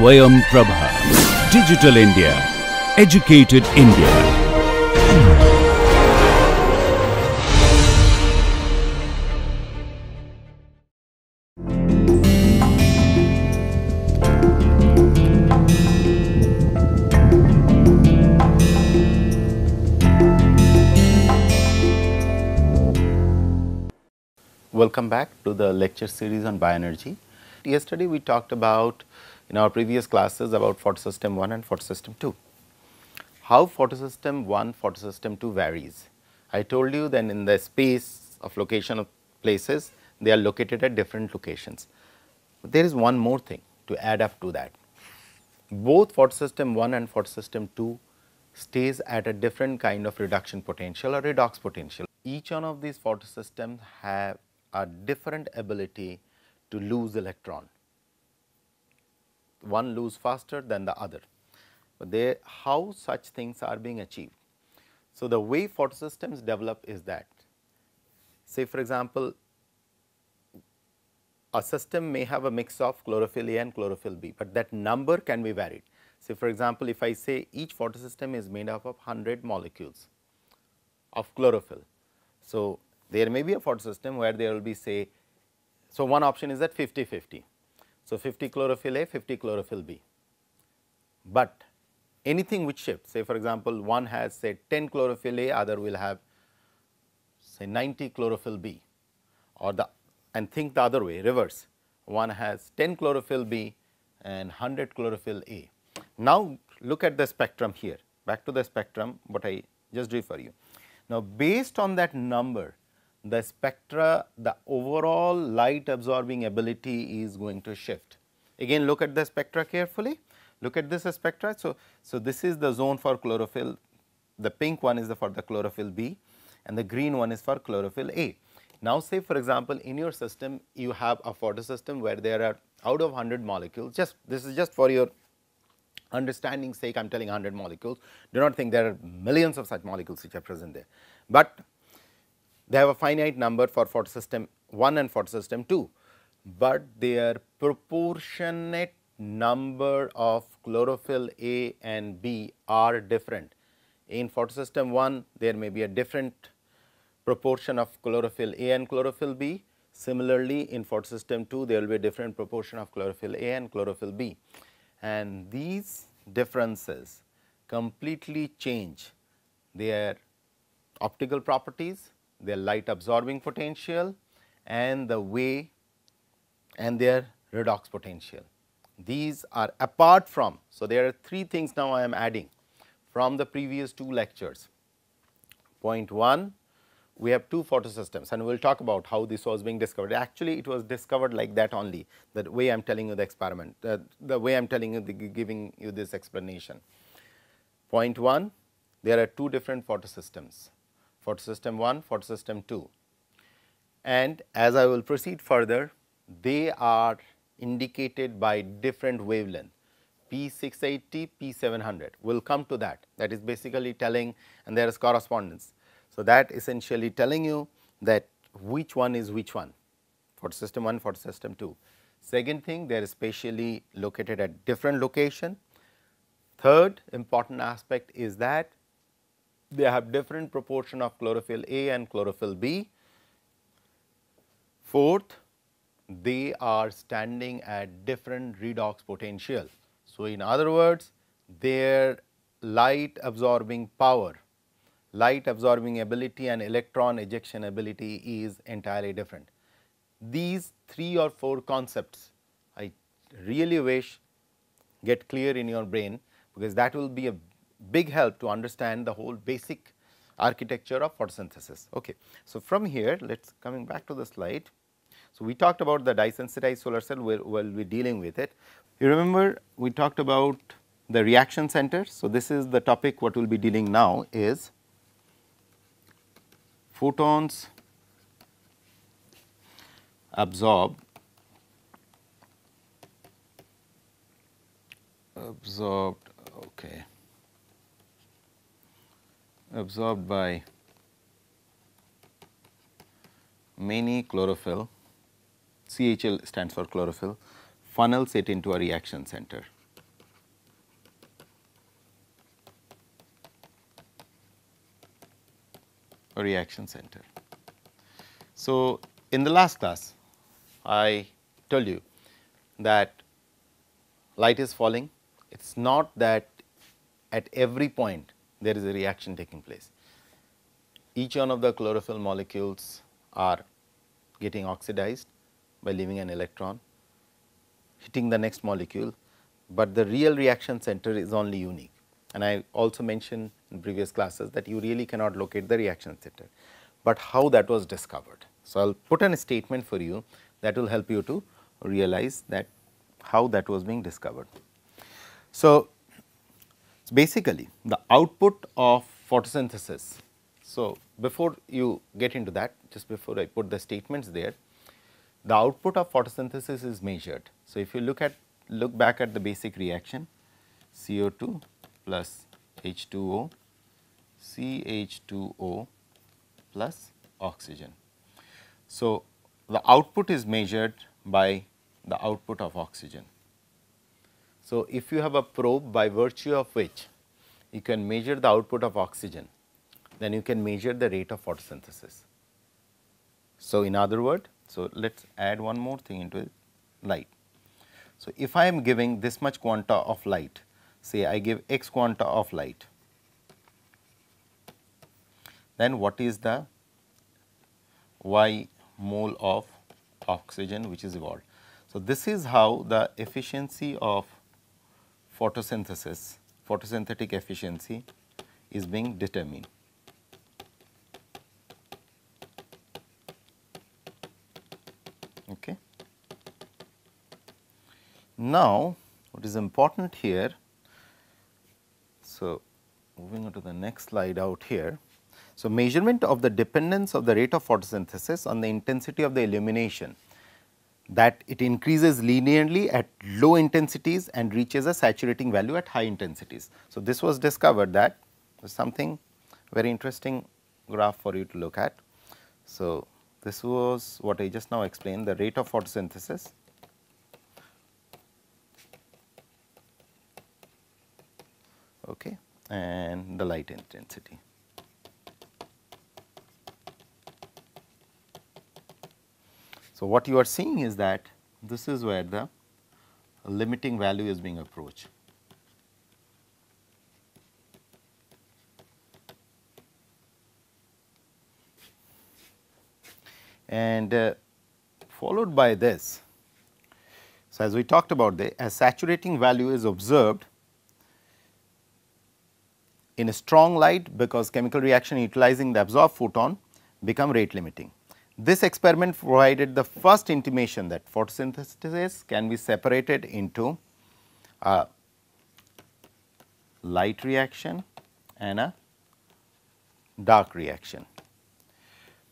Swayam Prabha. Digital India. Educated India. Welcome back to the lecture series on bioenergy. Yesterday we talked about in our previous classes about photosystem 1 and photosystem 2. How photosystem 1, photosystem 2 varies. I told you then in the space of location of places they are located at different locations. But there is one more thing to add up to that. Both photosystem 1 and photosystem 2 stays at a different kind of reduction potential or redox potential. Each one of these photosystems have a different ability to lose electron. One lose faster than the other, but they how such things are being achieved. So, the way photosystems develop is that say for example, a system may have a mix of chlorophyll A and chlorophyll B, but that number can be varied. Say for example, if I say each photosystem is made up of 100 molecules of chlorophyll. So, there may be a photosystem where there will be say, so one option is that 50 50. So, 50 chlorophyll A, 50 chlorophyll B, but anything which shifts say for example, one has say 10 chlorophyll A, other will have say 90 chlorophyll B or the and think the other way reverse one has 10 chlorophyll B and 100 chlorophyll A. Now, look at the spectrum here back to the spectrum what I just drew for you. Now, based on that number the spectra the overall light absorbing ability is going to shift. Again look at the spectra carefully, look at this spectra. So, so this is the zone for chlorophyll, the pink one is the for the chlorophyll B and the green one is for chlorophyll A. Now, say for example, in your system you have a photosystem where there are out of 100 molecules just this is just for your understanding sake I am telling 100 molecules do not think there are millions of such molecules which are present there, but they have a finite number for photosystem 1 and photosystem 2, but their proportionate number of chlorophyll A and B are different. In photosystem 1 there may be a different proportion of chlorophyll A and chlorophyll B. Similarly, in photosystem 2 there will be a different proportion of chlorophyll A and chlorophyll B and these differences completely change their optical properties their light absorbing potential and the way and their redox potential. These are apart from. So, there are three things now I am adding from the previous two lectures. Point 1 we have two photosystems and we will talk about how this was being discovered. Actually, it was discovered like that only the way I am telling you the experiment, uh, the way I am telling you the giving you this explanation. Point 1 there are two different photosystems photosystem 1, photosystem 2. And as I will proceed further, they are indicated by different wavelength P680, P700. We will come to that. That is basically telling and there is correspondence. So, that essentially telling you that which one is which one photosystem 1, photosystem 2. Second thing they are spatially located at different location. Third important aspect is that they have different proportion of chlorophyll A and chlorophyll B. Fourth, they are standing at different redox potential. So, in other words, their light absorbing power, light absorbing ability and electron ejection ability is entirely different. These three or four concepts I really wish get clear in your brain because that will be a big help to understand the whole basic architecture of photosynthesis. Okay. So, from here let us coming back to the slide. So, we talked about the dye solar cell we will be dealing with it. You remember we talked about the reaction center. So, this is the topic what we will be dealing now is photons absorb absorbed absorbed by many chlorophyll, CHL stands for chlorophyll, funnels it into a reaction center. A reaction center. So, in the last class, I told you that light is falling. It is not that at every point there is a reaction taking place. Each one of the chlorophyll molecules are getting oxidized by leaving an electron hitting the next molecule, but the real reaction center is only unique. And I also mentioned in previous classes that you really cannot locate the reaction center, but how that was discovered. So, I will put in a statement for you that will help you to realize that how that was being discovered. So, basically the output of photosynthesis. So, before you get into that just before I put the statements there, the output of photosynthesis is measured. So, if you look at look back at the basic reaction CO2 plus H2O CH2O plus oxygen. So, the output is measured by the output of oxygen. So, if you have a probe by virtue of which you can measure the output of oxygen, then you can measure the rate of photosynthesis. So, in other word, so let us add one more thing into it, light. So, if I am giving this much quanta of light, say I give x quanta of light, then what is the y mole of oxygen which is evolved. So, this is how the efficiency of photosynthesis, photosynthetic efficiency is being determined. Okay. Now, what is important here, so moving on to the next slide out here. So, measurement of the dependence of the rate of photosynthesis on the intensity of the illumination that it increases linearly at low intensities and reaches a saturating value at high intensities. So, this was discovered that was something very interesting graph for you to look at. So, this was what I just now explained the rate of photosynthesis okay, and the light intensity. So, what you are seeing is that this is where the limiting value is being approached. And uh, followed by this, so as we talked about the a saturating value is observed in a strong light because chemical reaction utilizing the absorbed photon become rate limiting. This experiment provided the first intimation that photosynthesis can be separated into a light reaction and a dark reaction.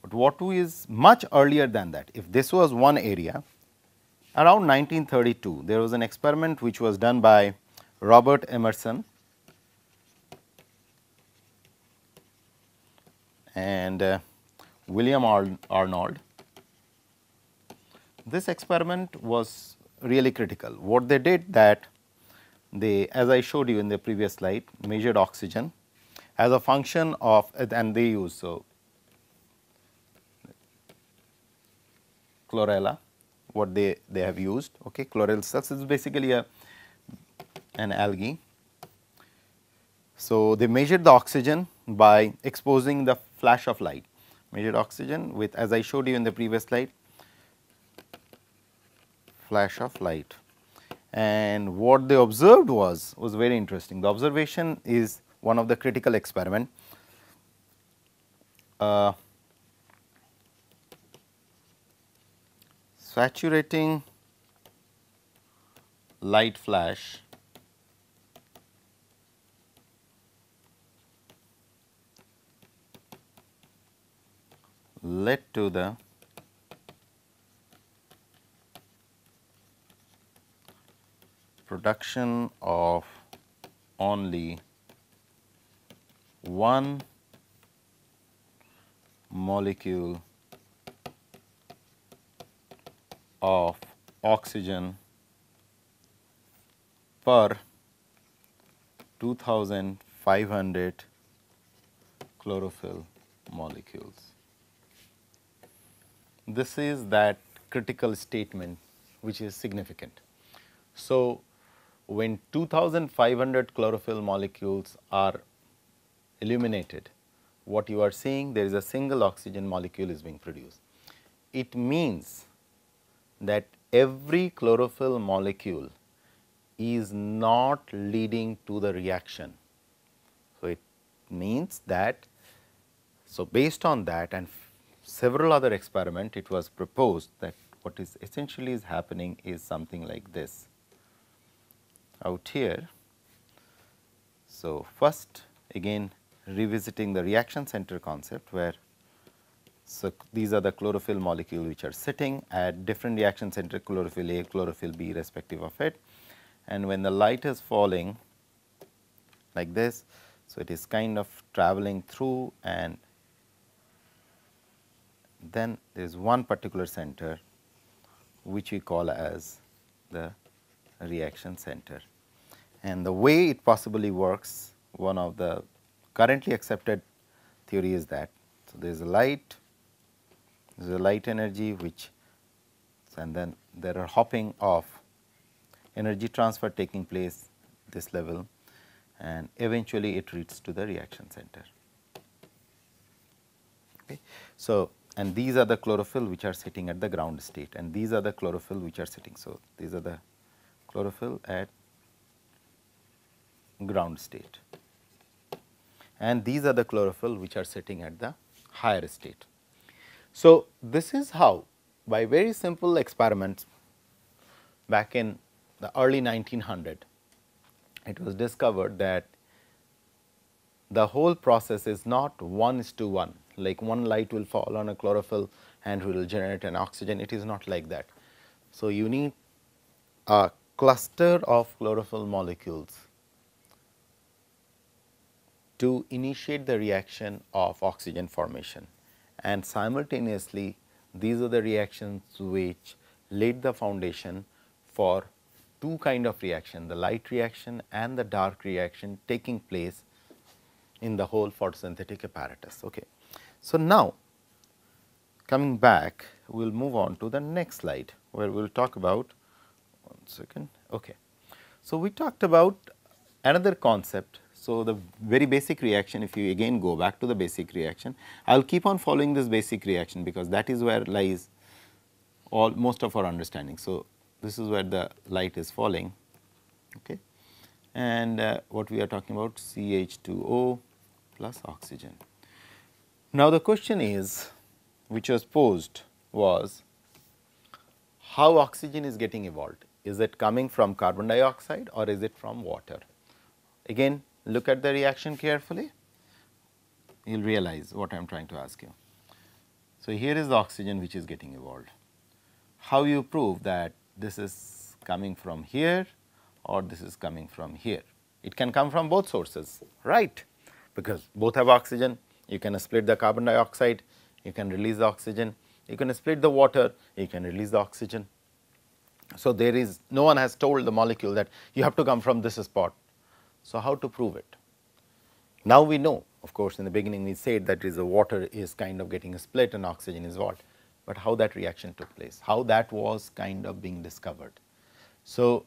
But what is much earlier than that, if this was one area, around 1932 there was an experiment which was done by Robert Emerson and uh, William Arnold. This experiment was really critical. What they did that they as I showed you in the previous slide measured oxygen as a function of and they use so chlorella what they they have used okay chlorella cells is basically a an algae so they measured the oxygen by exposing the flash of light measured oxygen with as I showed you in the previous slide flash of light and what they observed was was very interesting. The observation is one of the critical experiment. Uh, saturating light flash led to the production of only one molecule of oxygen per 2500 chlorophyll molecules. This is that critical statement which is significant. So, when 2500 chlorophyll molecules are illuminated, what you are seeing there is a single oxygen molecule is being produced. It means that every chlorophyll molecule is not leading to the reaction. So, it means that, so based on that and several other experiment it was proposed that what is essentially is happening is something like this out here. So, first again revisiting the reaction center concept where so these are the chlorophyll molecule which are sitting at different reaction center chlorophyll A, chlorophyll B respective of it and when the light is falling like this. So, it is kind of traveling through and then there is one particular center which we call as the reaction center. And the way it possibly works, one of the currently accepted theory is that, so there is a light, there is a light energy which and then there are hopping of energy transfer taking place this level and eventually it reaches to the reaction center. Okay. So, and these are the chlorophyll which are sitting at the ground state and these are the chlorophyll which are sitting. So, these are the chlorophyll at ground state and these are the chlorophyll which are sitting at the higher state. So, this is how by very simple experiments back in the early 1900 it was discovered that the whole process is not one is to one like one light will fall on a chlorophyll and will generate an oxygen it is not like that. So, you need a cluster of chlorophyll molecules to initiate the reaction of oxygen formation and simultaneously these are the reactions which laid the foundation for two kind of reaction the light reaction and the dark reaction taking place in the whole photosynthetic apparatus. Okay. So, now coming back we will move on to the next slide where we will talk about one second. Okay. So, we talked about another concept so, the very basic reaction if you again go back to the basic reaction, I will keep on following this basic reaction because that is where lies all most of our understanding. So, this is where the light is falling okay. and uh, what we are talking about CH2O plus oxygen. Now, the question is which was posed was how oxygen is getting evolved is it coming from carbon dioxide or is it from water. Again look at the reaction carefully, you will realize what I am trying to ask you. So, here is the oxygen which is getting evolved. How you prove that this is coming from here or this is coming from here? It can come from both sources, right? Because both have oxygen, you can split the carbon dioxide, you can release the oxygen, you can split the water, you can release the oxygen. So, there is no one has told the molecule that you have to come from this spot so, how to prove it? Now we know of course, in the beginning we said that is the water is kind of getting split and oxygen is what, but how that reaction took place, how that was kind of being discovered. So,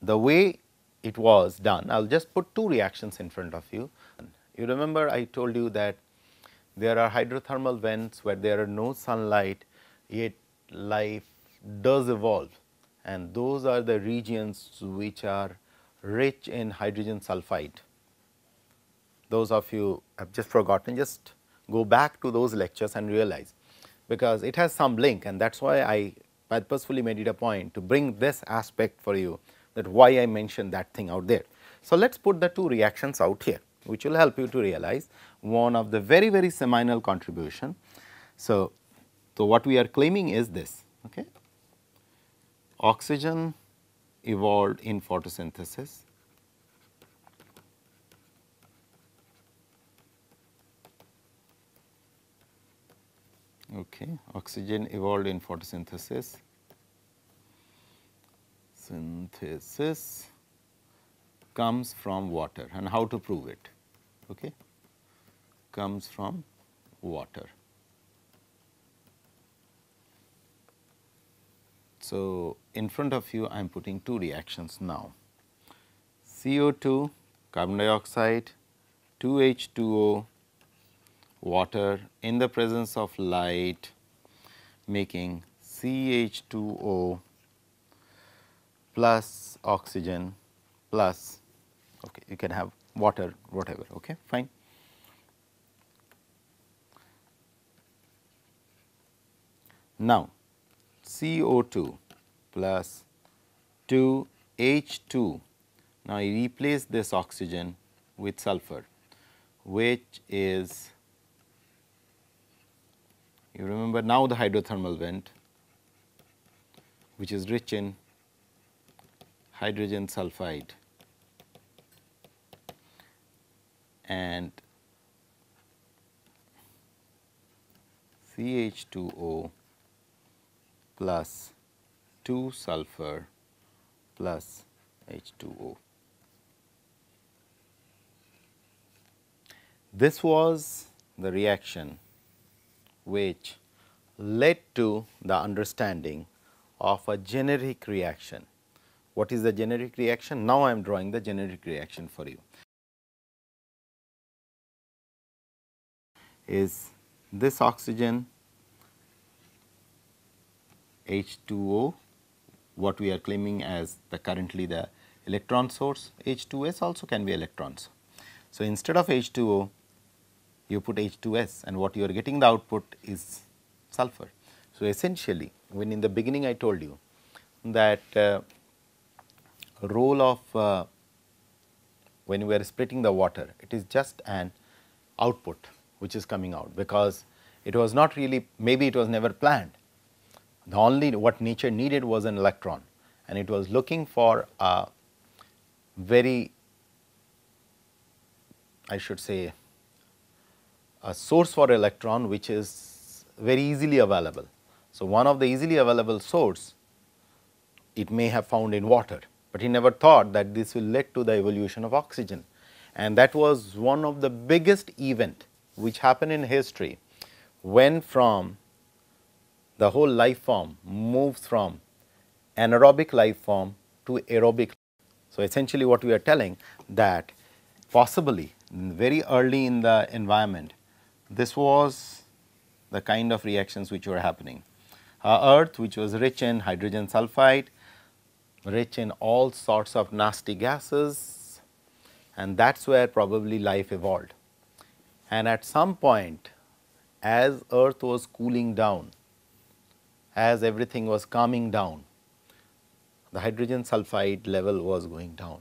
the way it was done, I will just put two reactions in front of you. You remember I told you that there are hydrothermal vents where there are no sunlight, yet life does evolve and those are the regions which are rich in hydrogen sulfide. Those of you have just forgotten, just go back to those lectures and realize, because it has some link and that is why I purposefully made it a point to bring this aspect for you that why I mentioned that thing out there. So, let us put the two reactions out here which will help you to realize one of the very very seminal contribution. So, so what we are claiming is this okay oxygen evolved in photosynthesis. Okay, oxygen evolved in photosynthesis. Synthesis comes from water and how to prove it? Okay, comes from water. So, in front of you I am putting two reactions now. CO2 carbon dioxide 2H2O water in the presence of light making CH2O plus oxygen plus okay you can have water whatever. Okay fine. Now CO2 plus 2 H2 now I replace this oxygen with sulfur which is you remember now the hydrothermal vent which is rich in hydrogen sulfide and CH2O plus 2 sulfur plus H2O. This was the reaction which led to the understanding of a generic reaction. What is the generic reaction? Now, I am drawing the generic reaction for you. Is this oxygen H2O what we are claiming as the currently the electron source H2S also can be electrons. So, instead of H2O you put H2S and what you are getting the output is sulfur. So, essentially when in the beginning I told you that uh, role of uh, when we are splitting the water it is just an output which is coming out because it was not really maybe it was never planned. The only what nature needed was an electron and it was looking for a very I should say a source for electron which is very easily available. So, one of the easily available source it may have found in water, but he never thought that this will lead to the evolution of oxygen and that was one of the biggest event which happened in history when from the whole life form moves from anaerobic life form to aerobic. So, essentially what we are telling that possibly very early in the environment this was the kind of reactions which were happening. Earth which was rich in hydrogen sulfide, rich in all sorts of nasty gases and that is where probably life evolved. And at some point as earth was cooling down, as everything was calming down, the hydrogen sulfide level was going down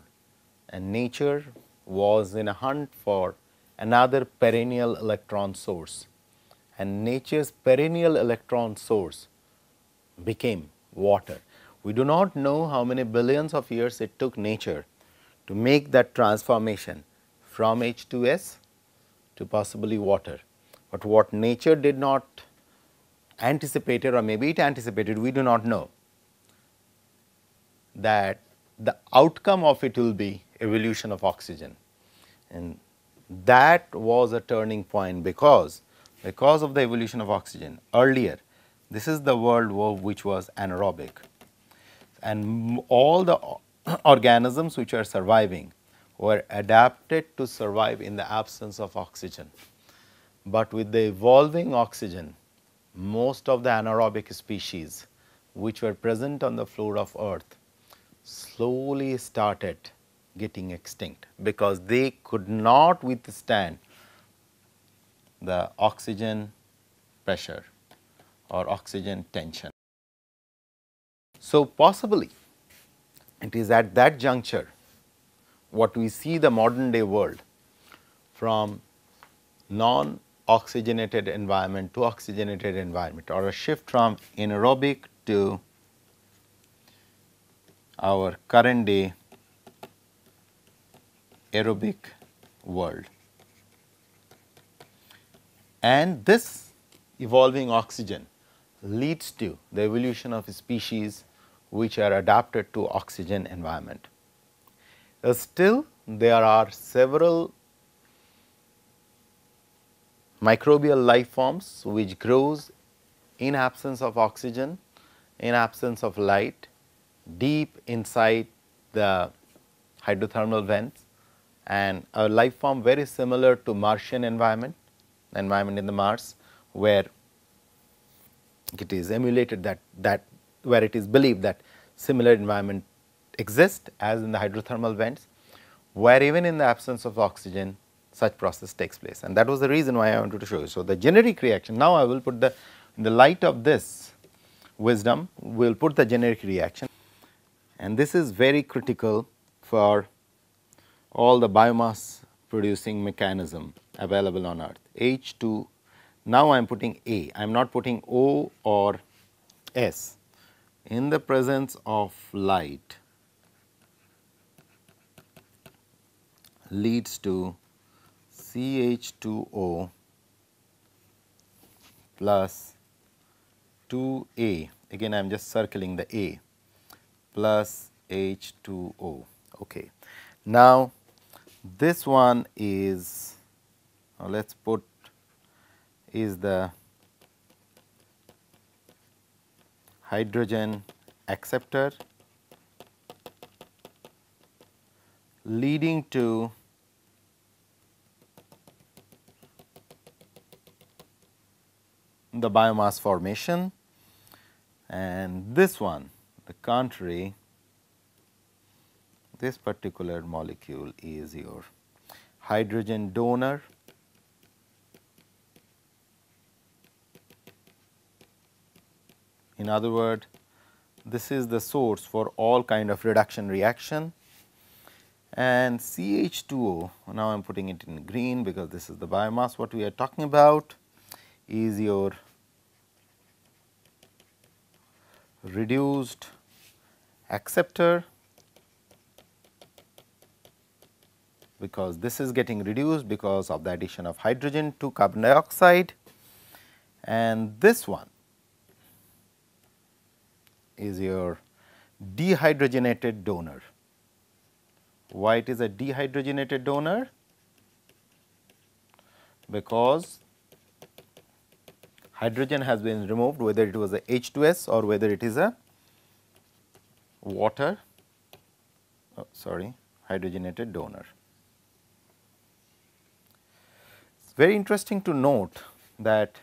and nature was in a hunt for another perennial electron source and nature's perennial electron source became water. We do not know how many billions of years it took nature to make that transformation from H2S to possibly water, but what nature did not anticipated or maybe it anticipated we do not know. That the outcome of it will be evolution of oxygen. And that was a turning point because because of the evolution of oxygen. Earlier this is the world which was anaerobic. And all the organisms which are surviving were adapted to survive in the absence of oxygen. But with the evolving oxygen most of the anaerobic species which were present on the floor of earth slowly started getting extinct because they could not withstand the oxygen pressure or oxygen tension. So, possibly it is at that juncture what we see the modern day world from non oxygenated environment to oxygenated environment or a shift from anaerobic to our current day aerobic world. And this evolving oxygen leads to the evolution of species which are adapted to oxygen environment. Uh, still there are several microbial life forms which grows in absence of oxygen, in absence of light, deep inside the hydrothermal vents and a life form very similar to Martian environment, environment in the Mars where it is emulated that that where it is believed that similar environment exists as in the hydrothermal vents, where even in the absence of oxygen such process takes place. And that was the reason why I wanted to show you. So, the generic reaction now I will put the in the light of this wisdom we will put the generic reaction. And this is very critical for all the biomass producing mechanism available on earth. H2 now I am putting A. I am not putting O or S. In the presence of light leads to CH2O plus 2A again I am just circling the A plus H2O. Okay. Now, this one is let us put is the hydrogen acceptor leading to the biomass formation. And this one the contrary this particular molecule is your hydrogen donor. In other words this is the source for all kind of reduction reaction. And CH2O now I am putting it in green because this is the biomass what we are talking about is your reduced acceptor because this is getting reduced because of the addition of hydrogen to carbon dioxide and this one is your dehydrogenated donor. Why it is a dehydrogenated donor? Because hydrogen has been removed whether it was a H2S or whether it is a water oh, sorry hydrogenated donor. It is very interesting to note that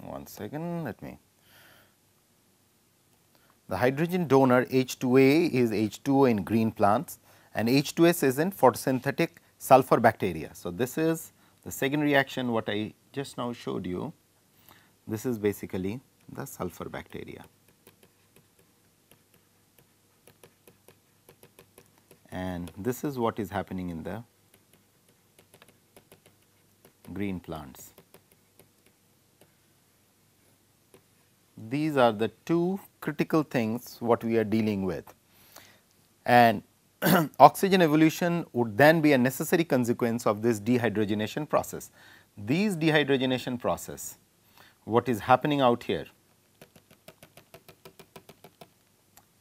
one second let me the hydrogen donor H2A is H2O in green plants and H2S is in photosynthetic sulfur bacteria. So, this is the second reaction what I just now showed you. This is basically the sulfur bacteria. And this is what is happening in the green plants. These are the two critical things what we are dealing with and oxygen evolution would then be a necessary consequence of this dehydrogenation process. These dehydrogenation process, what is happening out here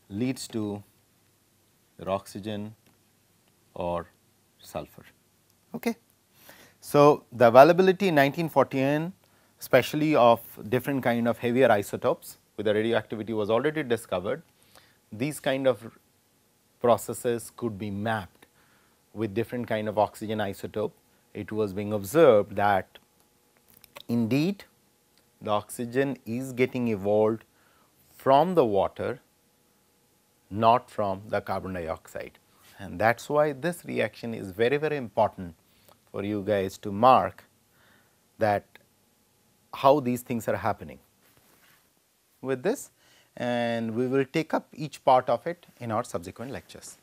leads to oxygen or sulfur. Okay. So, the availability in 1949 especially of different kind of heavier isotopes with the radioactivity was already discovered. These kind of processes could be mapped with different kind of oxygen isotope. It was being observed that indeed the oxygen is getting evolved from the water not from the carbon dioxide and that is why this reaction is very very important for you guys to mark that how these things are happening with this and we will take up each part of it in our subsequent lectures.